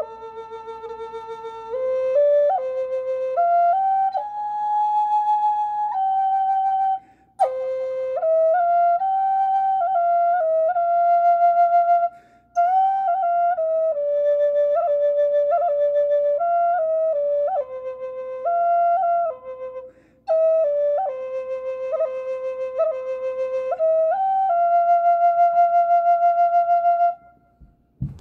Bye.